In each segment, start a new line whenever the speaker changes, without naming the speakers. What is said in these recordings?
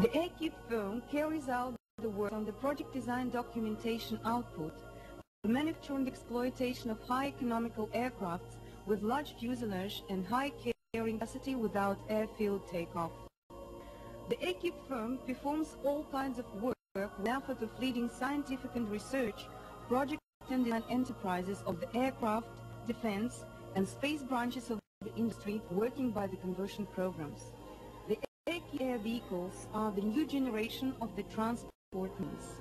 The EKIP firm carries out the work on the project design documentation output, the manufacture and exploitation of high economical aircrafts with large fuselage and high carrying capacity without airfield takeoff. The EKIP firm performs all kinds of work with the effort of leading scientific and research, project and design enterprises of the aircraft, defense, and space branches of the industry working by the conversion programs. Air vehicles are the new generation of the transport means.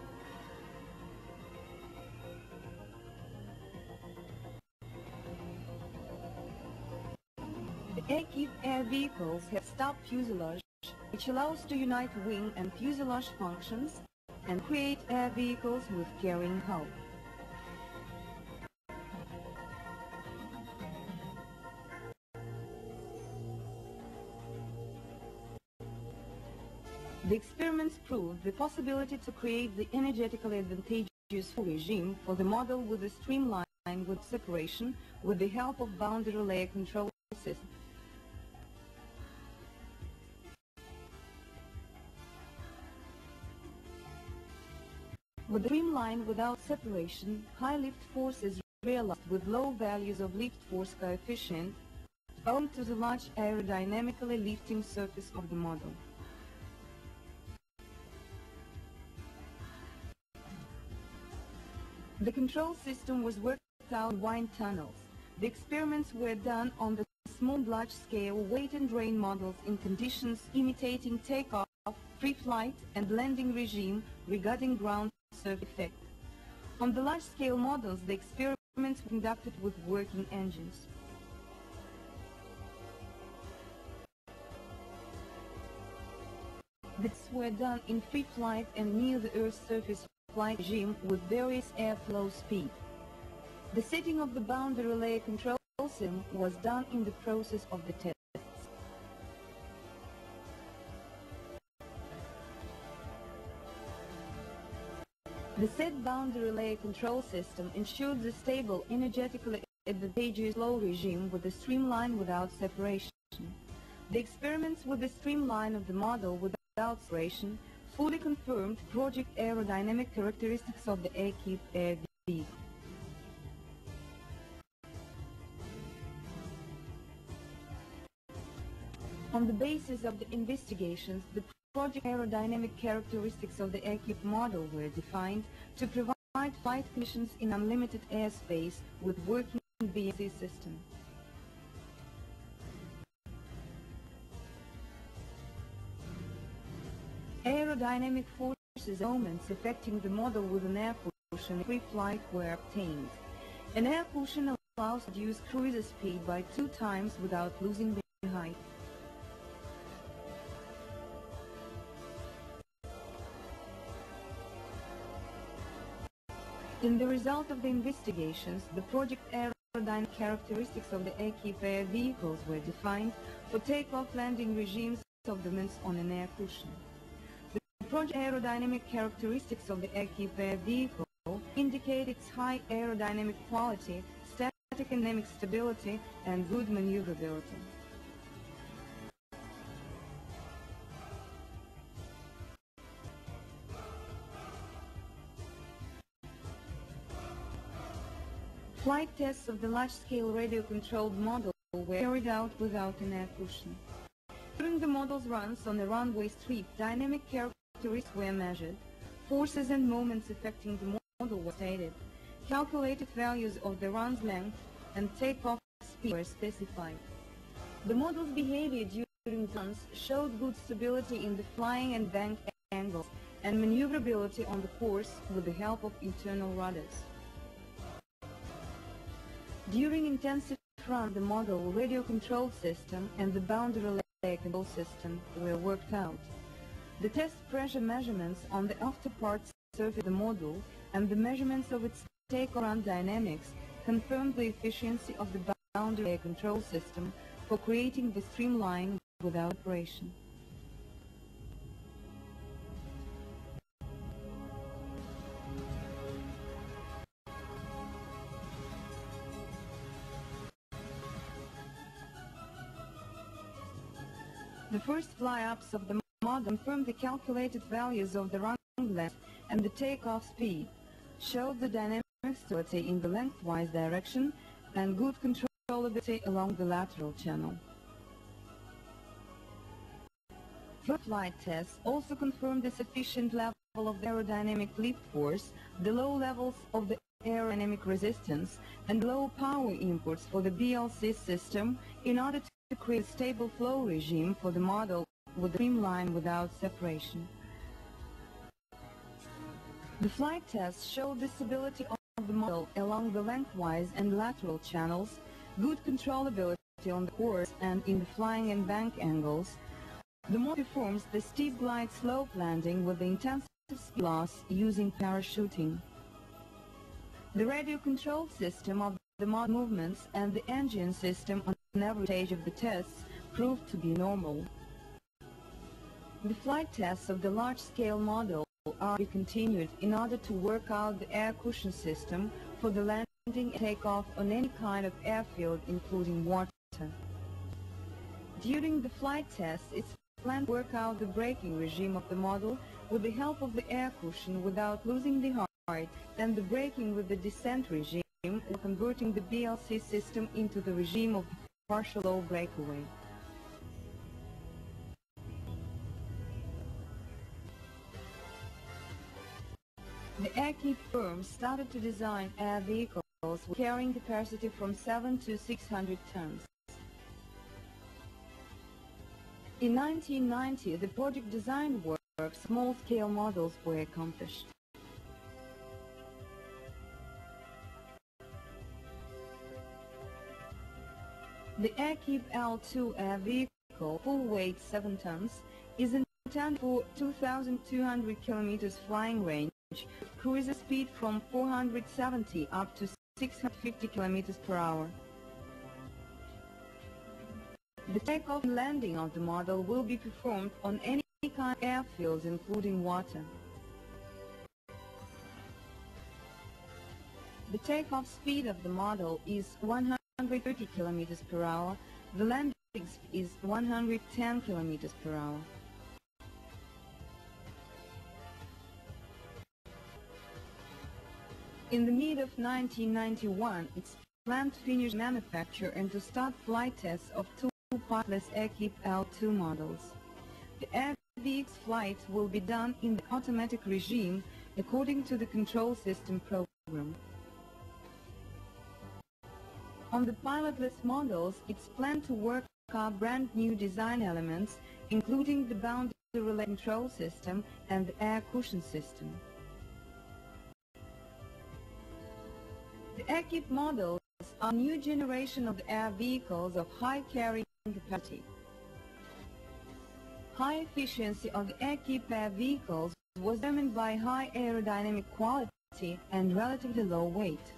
The EKIP air vehicles have stub fuselage, which allows to unite wing and fuselage functions and create air vehicles with carrying hull. The experiments proved the possibility to create the energetically advantageous regime for the model with a streamline with separation with the help of boundary layer control system. With the streamline without separation, high lift force is realized with low values of lift force coefficient owing to the large aerodynamically lifting surface of the model. The control system was worked out in wind tunnels. The experiments were done on the small large-scale weight and drain models in conditions imitating takeoff, pre-flight and landing regime regarding ground surface effect. On the large-scale models, the experiments were conducted with working engines. These were done in free flight and near the Earth's surface flight regime with various airflow speed. The setting of the boundary layer control system was done in the process of the tests. The set boundary layer control system ensured the stable, energetically advantageous flow regime with a streamline without separation. The experiments with the streamline of the model without separation fully confirmed project aerodynamic characteristics of the EKIP Air. On the basis of the investigations, the project aerodynamic characteristics of the EKIP model were defined to provide flight conditions in unlimited airspace with working BLC system. Aerodynamic forces moments affecting the model with an air cushion free flight were obtained. An air cushion allows to reduce cruiser speed by two times without losing the height. In the result of the investigations, the project aerodynamic characteristics of the EKIP Air vehicles were defined for takeoff landing regimes of the on an air cushion. The project aerodynamic characteristics of the Air vehicle indicate its high aerodynamic quality, static and dynamic stability, and good maneuverability. Flight tests of the large-scale radio-controlled model were carried out without an air cushion. During the model's runs on the runway strip, dynamic characteristics were measured, forces and moments affecting the model were stated, calculated values of the run's length and takeoff speed were specified. The model's behavior during runs showed good stability in the flying and bank angles and maneuverability on the course with the help of internal rudders. During intensive run, the model, radio control system, and the boundary layer control system were worked out. The test pressure measurements on the afterpart surface of the model and the measurements of its take-run dynamics confirmed the efficiency of the boundary layer control system for creating the streamline without operation. The first fly-ups of the model confirmed the calculated values of the run length and the takeoff speed, showed the dynamic stability in the lengthwise direction and good controllability along the lateral channel. flight tests also confirmed the sufficient level of aerodynamic lift force, the low levels of the aerodynamic resistance, and low power inputs for the BLC system in order to create a stable flow regime for the model with the streamline without separation. The flight tests the stability of the model along the lengthwise and lateral channels, good controllability on the course and in the flying and bank angles, the model performs the steep glide slope landing with the intensive speed loss using parachuting. The radio control system of the mod movements and the engine system on every stage of the tests proved to be normal. The flight tests of the large-scale model are continued in order to work out the air cushion system for the landing and takeoff on any kind of airfield including water. During the flight tests, it's planned to work out the braking regime of the model with the help of the air cushion without losing the height and the braking with the descent regime or converting the BLC system into the regime of partial low breakaway. The EKIP firm started to design air vehicles with carrying capacity from 7 to 600 tons. In 1990, the project design work small-scale models were accomplished. The EKIP L2 air vehicle, full weight 7 tons, is intended for 2,200 kilometers flying range, cruise speed from 470 up to 650 kilometers per hour. The takeoff and landing of the model will be performed on any kind of airfields including water. The takeoff speed of the model is 130 kilometers per hour. The landing speed is 110 kilometers per hour. In the mid of 1991, it's planned to finish manufacture and to start flight tests of two pilotless EKIP L2 models. The AirVX flight will be done in the automatic regime according to the control system program. On the pilotless models, it's planned to work out brand new design elements, including the boundary layer control system and the air cushion system. The models are new generation of air vehicles of high carrying capacity. High efficiency of the air vehicles was determined by high aerodynamic quality and relatively low weight.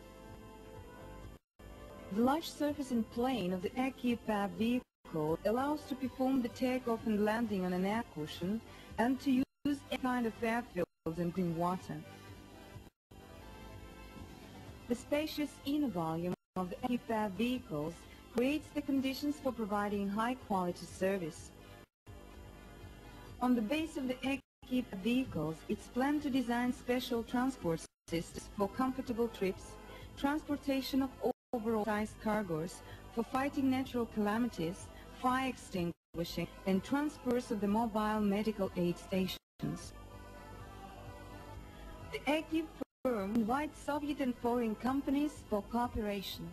The large surface and plane of the EKIP air vehicle allows to perform the takeoff and landing on an air cushion and to use any kind of airfields including water. The spacious inner volume of the EKIP vehicles creates the conditions for providing high-quality service. On the base of the EKIP vehicles, it's planned to design special transport systems for comfortable trips, transportation of overall sized cargoes, for fighting natural calamities, fire extinguishing, and transfers of the mobile medical aid stations. The EKIP firm invites Soviet and foreign companies for cooperation.